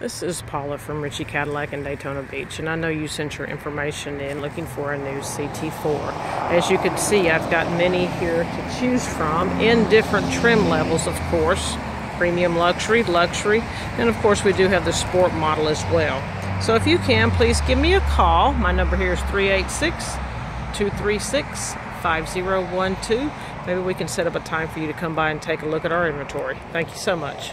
This is Paula from Ritchey Cadillac in Daytona Beach, and I know you sent your information in looking for a new CT4. As you can see, I've got many here to choose from in different trim levels, of course. Premium luxury, luxury, and of course we do have the sport model as well. So if you can, please give me a call. My number here is 386-236-5012. Maybe we can set up a time for you to come by and take a look at our inventory. Thank you so much.